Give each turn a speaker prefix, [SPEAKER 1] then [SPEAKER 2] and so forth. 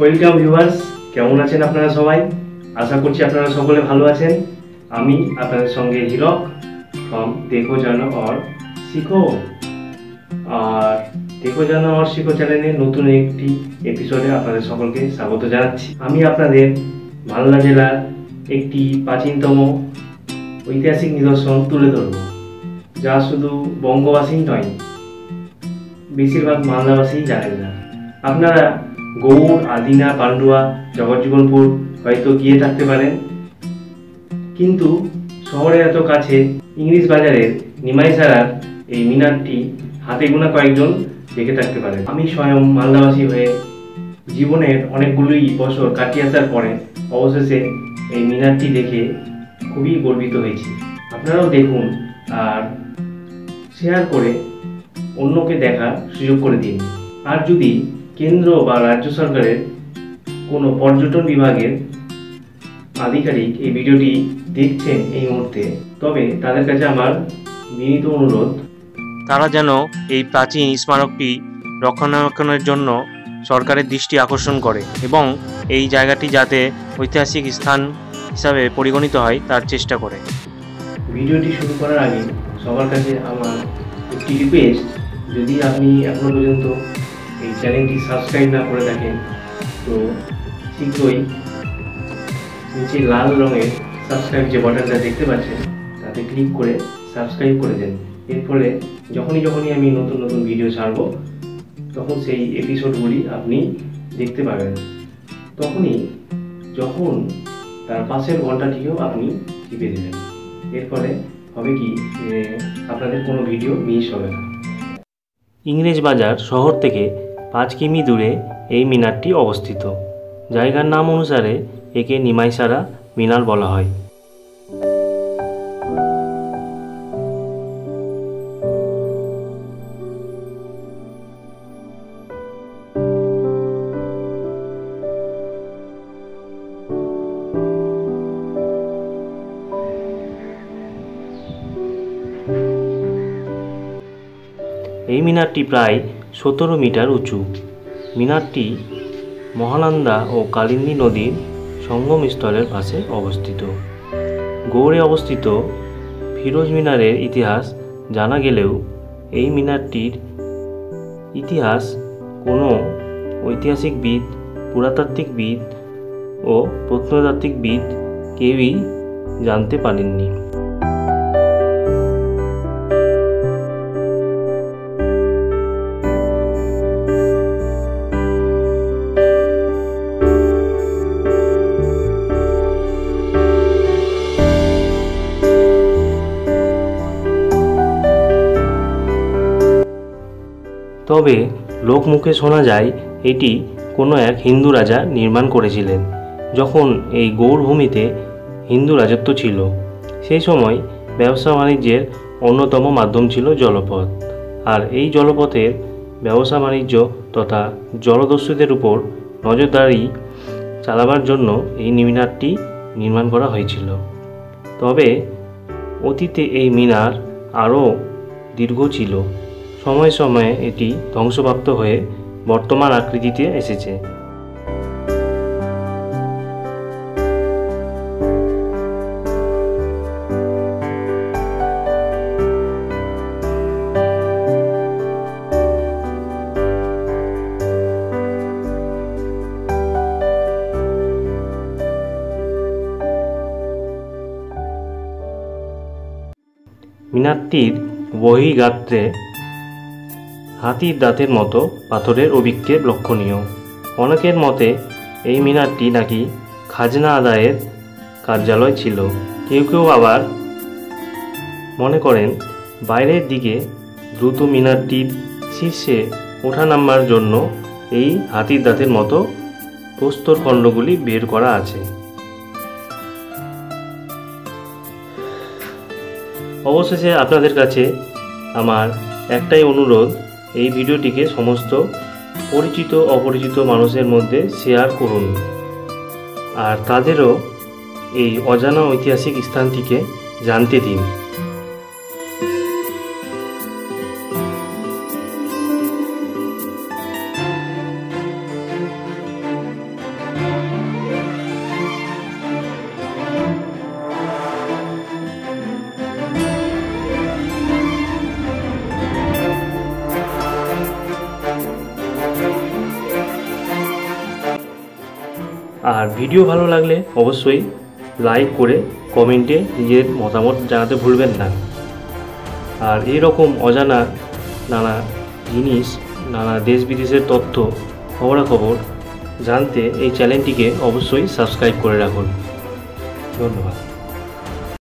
[SPEAKER 1] Welcome viewers কেমন আছেন আপনারা সবাই? আশা করছি আপনারা সকলে ভালো আছেন। আমি আপনাদের সঙ্গে হিরক ফ্রম দেখো জানো অর শিখো। আর দেখো জানো অর শিখো চ্যানেলে নতুন একটি এপিসোডে আপনাদের সকলকে স্বাগত জানাচ্ছি। আমি আপনাদের মালদা জেলার একটি প্রাচীনতম ঐতিহাসিক নিদর্শন তুলে ধরব। যা শুধু বঙ্গবাসী নয়, বেশিরভাগ মালদাবাসী জানেন না। আপনারা গৌড় আদিনা, পান্ডুয়া, জগজ্জীবনপুর, হয়তো গিয়ে থাকতে পারেন। কিন্তু শহরের এত কাছে ইংলিশ বাজারের নিমাইসারার এই মিনারটি হাতে গোনা কয়েকজন দেখে থাকতে পারেন। আমি স্বয়ং মালদাবাসী হয়ে জীবনের অনেকগুলোই বছর কাটিয়ে আসার পরে অবশেষে এই মিনারটি দেখে খুবই গর্বিত হয়েছি। আপনারাও দেখুন আর শেয়ার করে অন্যকে দেখার সুযোগ করে দিন। আর যদি কেন্দ্র বা রাজ্য সরকারের কোনো পর্যটন বিভাগের আধিকারিক এই ভিডিওটি দেখছেন এই মুহূর্তে। তবে তাদের কাছে আমার বিনীত অনুরোধ,
[SPEAKER 2] তারা যেন এই প্রাচীন স্মারকটি রক্ষণাবেক্ষণের জন্য সরকারের দৃষ্টি আকর্ষণ করে এবং এই জায়গাটি যাতে ঐতিহাসিক স্থান হিসাবে পরিগণিত হয় তার চেষ্টা করে।
[SPEAKER 1] ভিডিওটি শুরু করার আগে সবার কাছে আমার একটি রিকোয়েস্ট যদি আপনি এখনও পর্যন্ত এই চ্যানেলটি সাবস্ক্রাইব না করে থাকেন, তো শীঘ্রই নিচে লাল রঙের সাবস্ক্রাইব যে বাটনটা দেখতে পাচ্ছেন, তাতে ক্লিক করে সাবস্ক্রাইব করে দেন। এর ফলে যখনই যখনই আমি নতুন নতুন ভিডিও ছাড়বো, তখন সেই এপিসোডগুলি আপনি দেখতে পাবেন। তখনই যখন তার পাশের ঘন্টাটিকেও আপনি টিপে দেবেন। এর ফলে হবে কি আপনাদের কোনো ভিডিও মিস হবে না। ইংরেজ বাজার শহর থেকে পাঁচ কিমি দূরে এই মিনারটি অবস্থিত। জায়গার নাম অনুসারে একে নিমাইসারা মিনার বলা হয়। এই মিনারটি প্রায় সতেরো মিটার উঁচু। মিনারটি মহানন্দা ও কালিন্দী নদীর সঙ্গম স্থলের পাশে অবস্থিত। গৌড়ে অবস্থিত ফিরোজ মিনারের ইতিহাস জানা গেলেও এই মিনারটির ইতিহাস কোনো ঐতিহাসিকবিদ পুরাতাত্ত্বিকবিদ ও প্রত্নতাত্ত্বিকবিদ কেউই জানতে পারেননি। তবে লোকমুখে শোনা যায়, এটি কোনো এক হিন্দু রাজা নির্মাণ করেছিলেন, যখন এই গৌড়ভূমিতে হিন্দু রাজত্ব ছিল। সেই সময় ব্যবসা বাণিজ্যের অন্যতম মাধ্যম ছিল জলপথ, আর এই জলপথের ব্যবসা বাণিজ্য তথা জলদস্যুদের উপর নজরদারি চালাবার জন্য এই মিনারটি নির্মাণ করা হয়েছিল। তবে অতীতে এই মিনার আরও দীর্ঘ ছিল। সময়ে সময়ে এটি ধ্বংসপ্রাপ্ত হয়ে বর্তমান আকৃতিতে এসেছে। মিনারটির বহিগাত্রে হাতির দাঁতের মতো পাথরের অভিক্ষেপ লক্ষণীয়। অনেকের মতে, এই মিনারটি নাকি খাজনা আদায়ের কার্যালয় ছিল। কেউ কেউ আবার মনে করেন, বাইরের দিকে দ্রুত মিনারটির শীর্ষে ওঠা নামার জন্য এই হাতির দাঁতের মতো প্রস্তরখণ্ডগুলি বের করা আছে। অবশেষে আপনাদের কাছে আমার একটাই অনুরোধ এই ভিডিওটিকে সমস্ত পরিচিত, অপরিচিত মানুষের মধ্যে শেয়ার করুন। আর তাদেরও এই অজানা ঐতিহাসিক স্থানটিকে জানতে দিন। আর ভিডিও ভালো লাগলে অবশ্যই লাইক করে কমেন্টে নিজের মতামত জানাতে ভুলবেন না। আর এই রকম অজানা নানা জিনিস, নানা দেশ বিদেশের তথ্য, খবরাখবর জানতে এই চ্যানেলটিকে অবশ্যই সাবস্ক্রাইব করে রাখুন। ধন্যবাদ।